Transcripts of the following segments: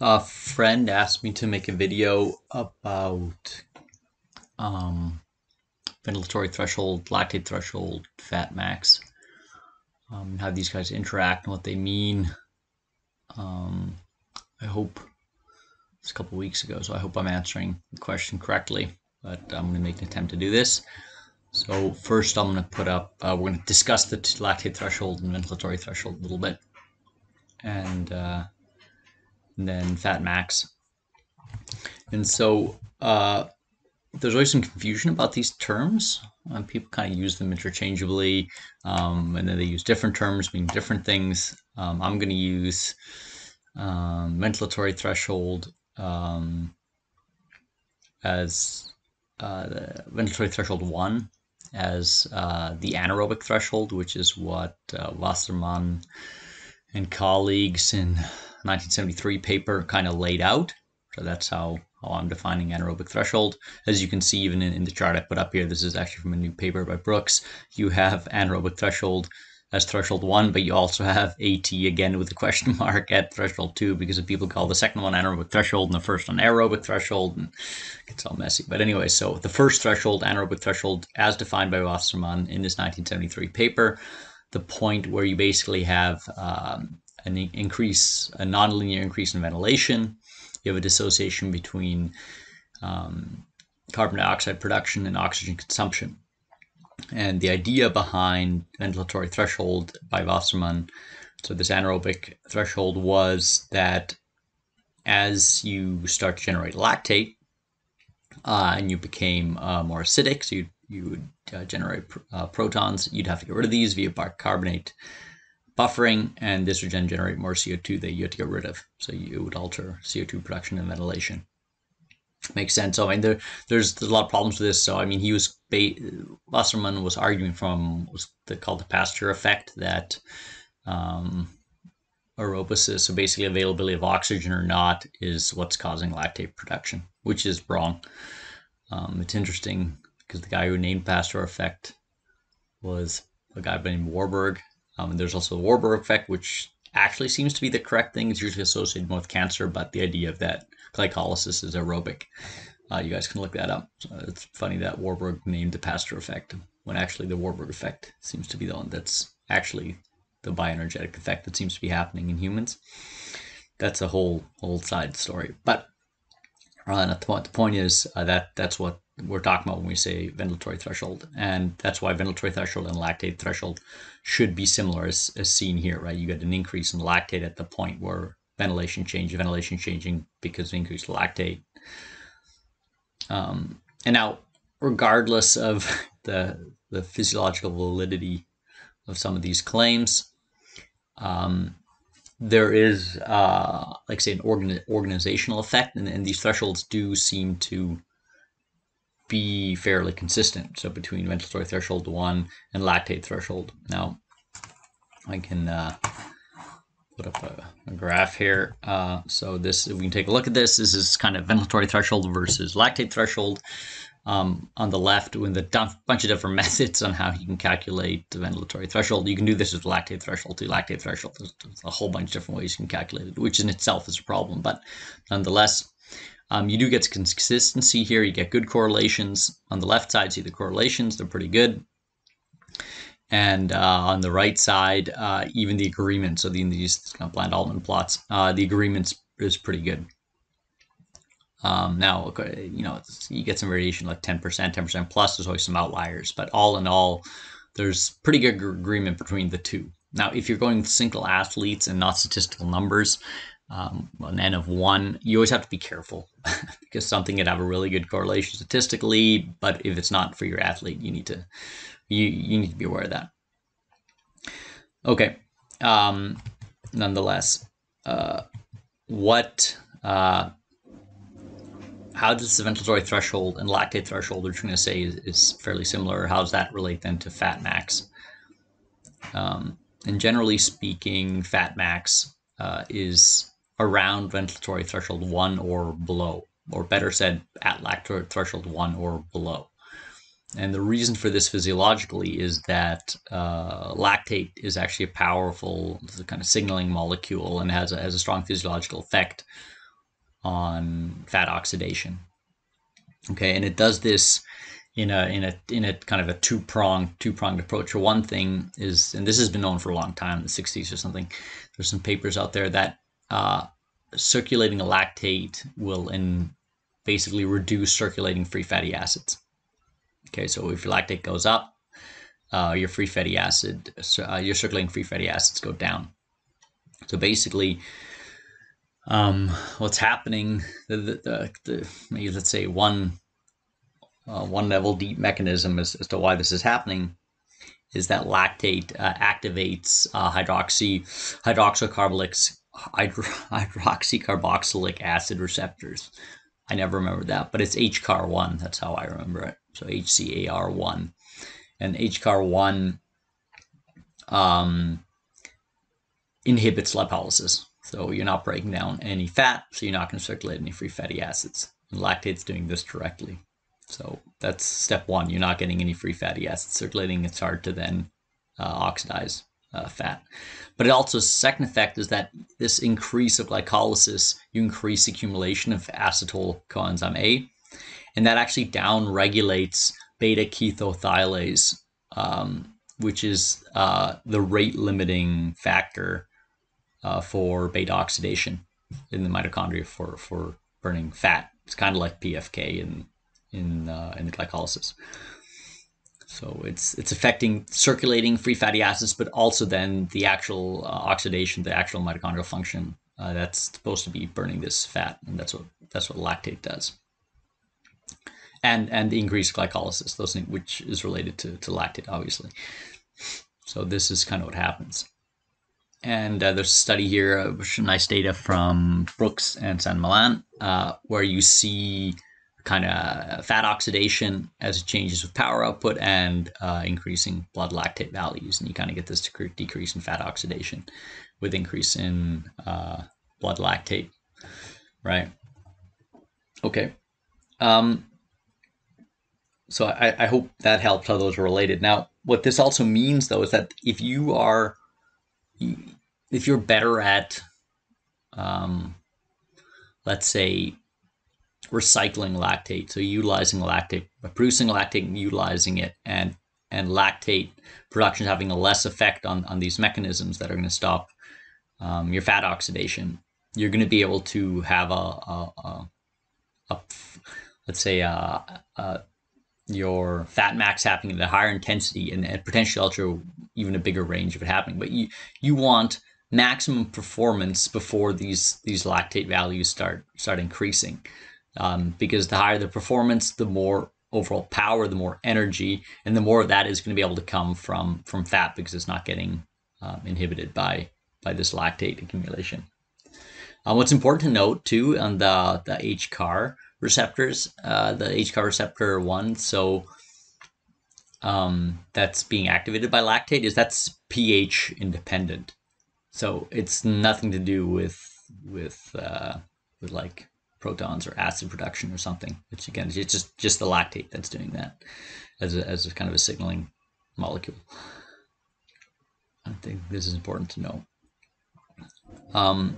A friend asked me to make a video about um, ventilatory threshold, lactate threshold, fat max, um, how these guys interact and what they mean. Um, I hope it's a couple weeks ago, so I hope I'm answering the question correctly, but I'm going to make an attempt to do this. So first I'm going to put up, uh, we're going to discuss the lactate threshold and ventilatory threshold a little bit. And uh, and then fat max. And so uh, there's always some confusion about these terms. Um, people kind of use them interchangeably, um, and then they use different terms meaning different things. Um, I'm going to use um, ventilatory threshold um, as uh, the ventilatory threshold 1 as uh, the anaerobic threshold, which is what uh, Wasserman and colleagues in 1973 paper kind of laid out. So that's how, how I'm defining anaerobic threshold. As you can see, even in, in the chart I put up here, this is actually from a new paper by Brooks. You have anaerobic threshold as threshold one, but you also have AT again with a question mark at threshold two because people call the second one anaerobic threshold and the first one aerobic threshold, and it gets all messy. But anyway, so the first threshold, anaerobic threshold, as defined by Wasserman in this 1973 paper, the point where you basically have um, an increase, a nonlinear increase in ventilation. You have a dissociation between um, carbon dioxide production and oxygen consumption. And the idea behind ventilatory threshold by Wasserman, so this anaerobic threshold was that as you start to generate lactate uh, and you became uh, more acidic, so you, you would uh, generate pr uh, protons, you'd have to get rid of these via bicarbonate buffering, and this would then generate more CO2 that you have to get rid of. So you would alter CO2 production and ventilation. Makes sense. So I mean, there, there's, there's a lot of problems with this. So I mean, he was Wasserman was arguing from what's called the Pasteur effect that um, aerobasis, so basically availability of oxygen or not, is what's causing lactate production, which is wrong. Um, it's interesting because the guy who named Pasteur effect was a guy named Warburg, um, and there's also the Warburg effect, which actually seems to be the correct thing. It's usually associated with cancer, but the idea of that glycolysis is aerobic. Uh, you guys can look that up. It's funny that Warburg named the Pasteur effect when actually the Warburg effect seems to be the one that's actually the bioenergetic effect that seems to be happening in humans. That's a whole whole side story. But uh, the, point, the point is uh, that that's what we're talking about when we say ventilatory threshold. And that's why ventilatory threshold and lactate threshold should be similar as, as seen here, right? You get an increase in lactate at the point where ventilation changes, ventilation changing because of increased lactate. Um, and now, regardless of the, the physiological validity of some of these claims, um, there is, uh, like say, an organ organizational effect, and, and these thresholds do seem to be fairly consistent. So between ventilatory threshold 1 and lactate threshold. Now, I can uh, put up a, a graph here. Uh, so this, we can take a look at this. This is kind of ventilatory threshold versus lactate threshold. Um, on the left, with a bunch of different methods on how you can calculate the ventilatory threshold. You can do this with lactate threshold too. Lactate threshold, there's a whole bunch of different ways you can calculate it, which in itself is a problem. But nonetheless, um, you do get consistency here. You get good correlations. On the left side, see the correlations. They're pretty good. And uh, on the right side, uh, even the agreement. So the, in these kind of Bland-Altman plots, uh, the agreement is pretty good. Um, now, you know, you get some variation like 10%, 10% plus. There's always some outliers. But all in all, there's pretty good agreement between the two. Now, if you're going single athletes and not statistical numbers, um, an n of one, you always have to be careful because something could have a really good correlation statistically, but if it's not for your athlete, you need to you you need to be aware of that. Okay. Um, nonetheless, uh, what uh, how does the ventilatory threshold and lactate threshold, which we're going to say is, is, fairly similar, how does that relate then to fat max? Um, and generally speaking, fat max uh, is around ventilatory threshold 1 or below, or better said, at lactate threshold 1 or below. And the reason for this physiologically is that uh, lactate is actually a powerful kind of signaling molecule and has a, has a strong physiological effect on fat oxidation. Okay, and it does this in a in a in a kind of a two pronged two pronged approach. One thing is, and this has been known for a long time, in the '60s or something. There's some papers out there that uh, circulating lactate will in basically reduce circulating free fatty acids. Okay, so if your lactate goes up, uh, your free fatty acid, uh, your circulating free fatty acids go down. So basically, um, what's happening, the, the, the, maybe let's say one uh, one level deep mechanism as, as to why this is happening is that lactate uh, activates uh, hydroxy hydroxycarboxylic hydroxycarboxylic acid receptors. I never remember that, but it's HCAR1. That's how I remember it. So HCAR1. And HCAR1 um, inhibits lipolysis. So you're not breaking down any fat, so you're not going to circulate any free fatty acids. And lactate's doing this directly. So that's step one. You're not getting any free fatty acids circulating. It's hard to then uh, oxidize uh, fat. But it also, second effect is that this increase of glycolysis, you increase accumulation of acetyl coenzyme A, and that actually down regulates beta ketothiolase, um, which is uh, the rate limiting factor uh, for beta oxidation in the mitochondria for, for burning fat. It's kind of like PFK in in uh, in the glycolysis. So it's it's affecting circulating free fatty acids, but also then the actual uh, oxidation, the actual mitochondrial function uh, that's supposed to be burning this fat, and that's what that's what lactate does. And and the increased glycolysis, those things, which is related to to lactate, obviously. So this is kind of what happens. And uh, there's a study here, uh, nice data from Brooks and San Millan, uh, where you see kind of fat oxidation as it changes with power output and uh, increasing blood lactate values. And you kind of get this decrease in fat oxidation with increase in uh, blood lactate, right? Okay. Um, so I, I hope that helped how those are related. Now, what this also means, though, is that if you are, if you're better at, um, let's say, recycling lactate, so utilizing lactate, producing lactate and utilizing it, and and lactate production having a less effect on, on these mechanisms that are going to stop um, your fat oxidation, you're going to be able to have a, a, a, a let's say a, a, your fat max happening at a higher intensity and, and potentially also even a bigger range of it happening. But you you want maximum performance before these these lactate values start start increasing um, because the higher the performance, the more overall power, the more energy, and the more of that is going to be able to come from from fat because it's not getting um, inhibited by by this lactate accumulation. Uh, what's important to note too on the the HCAR receptors, uh, the HCAR receptor one, so um, that's being activated by lactate is that's pH independent, so it's nothing to do with with uh, with like protons or acid production or something. Which again, it's just just the lactate that's doing that as a, as a kind of a signaling molecule. I think this is important to know. Um,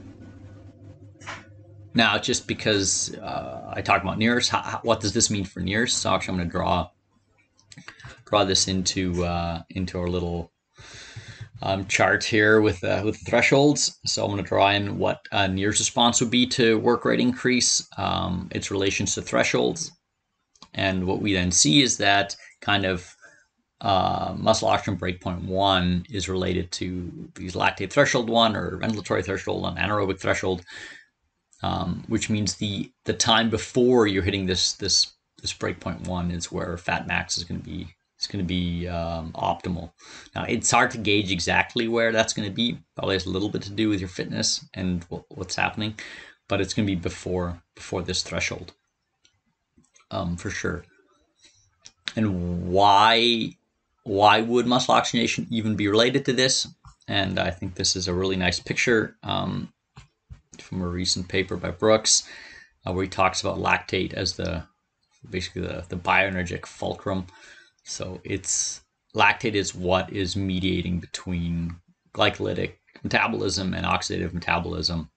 now, just because uh, I talk about NIRS, how, what does this mean for NIRS? So actually, I'm going to draw draw this into uh, into our little um, chart here with uh, with thresholds. So I'm going to draw in what uh, NIRS response would be to work rate increase, um, its relations to thresholds. And what we then see is that kind of uh, muscle oxygen breakpoint one is related to these lactate threshold one or ventilatory threshold and anaerobic threshold, um, which means the the time before you're hitting this this this breakpoint one is where fat max is going to be it's going to be um, optimal. Now, it's hard to gauge exactly where that's going to be. Probably has a little bit to do with your fitness and what's happening, but it's going to be before before this threshold, um, for sure. And why why would muscle oxygenation even be related to this? And I think this is a really nice picture um, from a recent paper by Brooks, uh, where he talks about lactate as the basically the, the bioenergetic fulcrum so it's lactate is what is mediating between glycolytic metabolism and oxidative metabolism.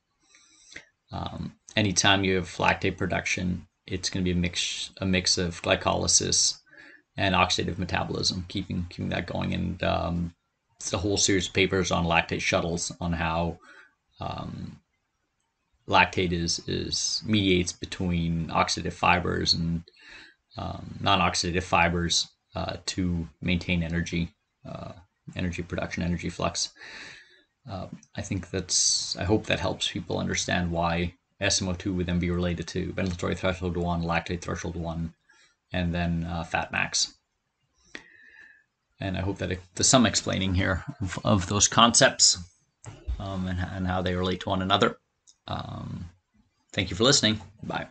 Um, anytime you have lactate production, it's going to be a mix a mix of glycolysis and oxidative metabolism, keeping keeping that going. And um, it's a whole series of papers on lactate shuttles on how um, lactate is is mediates between oxidative fibers and um, non-oxidative fibers uh, to maintain energy uh, energy production, energy flux. Uh, I think that's. I hope that helps people understand why SMO2 would then be related to ventilatory threshold one, lactate threshold one, and then uh, fat max. And I hope that it, there's some explaining here of, of those concepts um, and, and, how they relate to one another. Um, thank you for listening. Bye.